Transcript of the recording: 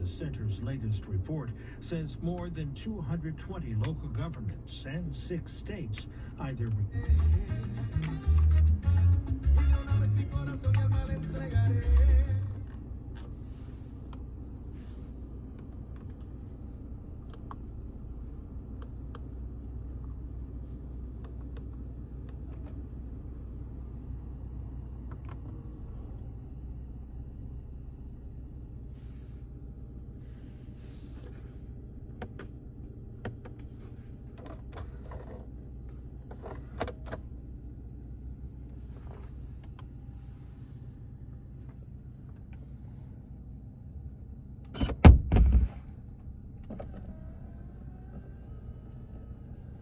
The center's latest report says more than 220 local governments and six states either.